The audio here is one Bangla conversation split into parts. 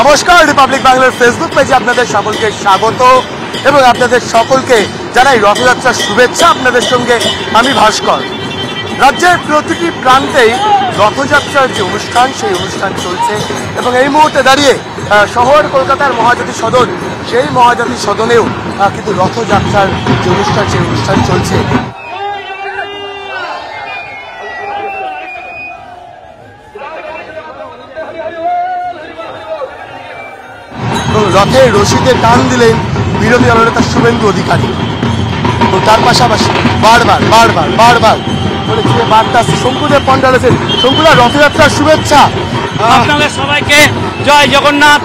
নমস্কার রিপাবলিক বাংলার ফেসবুক পেজে আপনাদের সকলকে স্বাগত এবং আপনাদের সকলকে জানাই রথযাত্রার শুভেচ্ছা আপনাদের সঙ্গে আমি ভাস্কর। রাজ্যের প্রতিটি প্রান্তেই রথযাত্রার যে অনুষ্ঠান, সেই অনুষ্ঠান চলছে এবং এই মুহূর্তে দাঁড়িয়ে শহর কলকাতার মহাজাতি সদন, সেই মহাজাতি সদনেও কিন্তু রথযাত্রার যে অনুষ্ঠান, সেই অনুষ্ঠান চলছে। রথের রশিতে টান দিলেন বিরোধী দলনেতা শুভেন্দু অধিকারী। এবং তার পাশাপাশি বারবার বারবার বারবার বলেছে বার্তা শঙ্কুদেব পণ্ডাল আছেন শঙ্কুদা রথযাত্রার শুভেচ্ছা। আপনাদের সবাইকে জয় জগন্নাথ।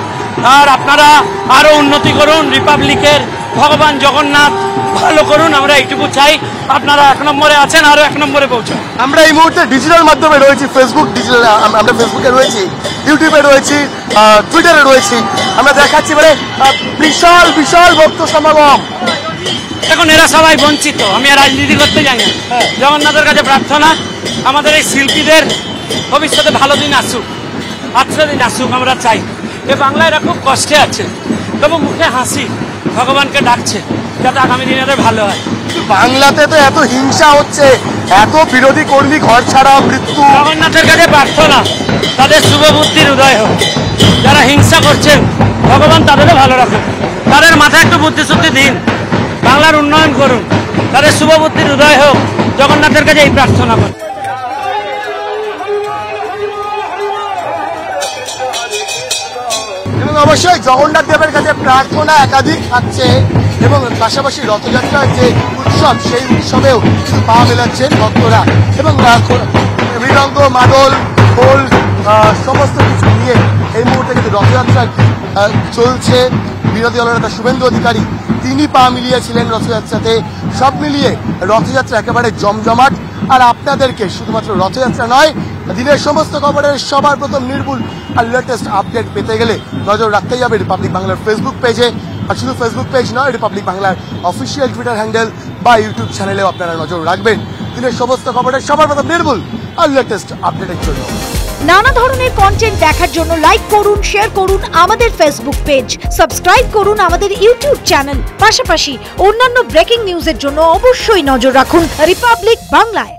আর আপনারা আরও উন্নতি করুন, রিপাবলিকের ভগবান জগন্নাথ ভালো করুন আমরা এইটুকু চাই। আপনারা এক নম্বরে আছেন আরও এক নম্বরে পৌঁছান। আমরা এই মুহূর্তে ডিজিটাল মাধ্যমে রয়েছি ফেসবুক ডিজিটাল আমরা ফেসবুকে রয়েছি ইউটিউবে রয়েছি টুইটারে রয়েছি। আমরা দেখাচ্ছি মানে বিশাল বিশাল ভক্ত সমাগম। এখন এরা সবাই বঞ্চিত আমি রাজনীতি করতে জানি হ্যাঁ। জগন্নাথের কাছে প্রার্থনা আমাদের এই শিল্পীদের ভবিষ্যতে ভালো দিন আসুক আচ্ছা দিন আসুক আমরা চাই। এ বাংলায় এরা খুব কষ্টে আছে তবু মুখে হাসি। ভগবানকে ডাকছে যাতে আগামী দিনে এদের ভালো হয়। বাংলাতে তো এত হিংসা হচ্ছে এত বিরোধী কর্মী ঘর ছাড়া মৃত্যু। জগন্নাথের কাছে প্রার্থনা তাদের শুভ বুদ্ধির উদয় হোক। যারা হিংসা করছেন ভগবান তাদেরও ভালো রাখুন তাদের মাথায় একটু বুদ্ধি শুদ্ধি দিন। বাংলার উন্নয়ন করুন। তাদের শুভ বুদ্ধির উদয় হোক। জগন্নাথের কাছে এই প্রার্থনা করুন অবশ্যই জগন্নাথ দেবের কাছে প্রার্থনা একাধিক থাকছে এবং পাশাপাশি রথযাত্রার যে উৎসব, সেই উৎসবেও কিন্তু পা মেলাচ্ছেন ভক্তরা। এবং মৃদঙ্গ, মাদল খোল সমস্ত কিছু নিয়ে এই মুহূর্তে কিন্তু রথযাত্রা চলছে। বিরোধী দলনেতা শুভেন্দু অধিকারী, তিনি পা মিলিয়েছিলেন রথযাত্রাতে। সব মিলিয়ে রথযাত্রা একেবারে জমজমাট। আর আপনাদেরকে শুধুমাত্র রথযাত্রা নয়, দিনের সমস্ত খবরের সবার প্রথম নির্ভুল আর লেটেস্ট আপডেট পেতে গেলে নজর রাখতেই হবে রিপাবলিক বাংলার ফেসবুক পেজে আর শুধু ফেসবুক পেজ নয় রিপাবলিক বাংলার অফিসিয়াল টুইটার হ্যান্ডেল বা ইউটিউব চ্যানেলেও আপনারা নজর রাখবেন। দিনের সমস্ত খবরের সবার প্রথম নির্ভুল আর লেটেস্ট আপডেটের জন্য। নানা ধরনের কন্টেন্ট দেখার জন্য লাইক করুন শেয়ার করুন আমাদের ফেসবুক পেজ সাবস্ক্রাইব করুন আমাদের ইউটিউব চ্যানেল পাশাপাশি অন্যান্য ব্রেকিং নিউজের জন্য অবশ্যই নজর রাখুন রিপাবলিক বাংলায়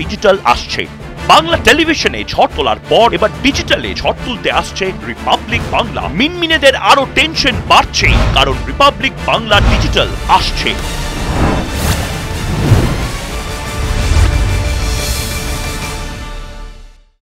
ডিজিটাল আসছে। বাংলা টেলিভিশনে ঝড় তোলার পর এবার ডিজিটালে ঝড় তুলতে আসছে রিপাবলিক বাংলা মিনমিনেদের আরও টেনশন বাড়ছে কারণ রিপাবলিক বাংলা ডিজিটাল আসছে।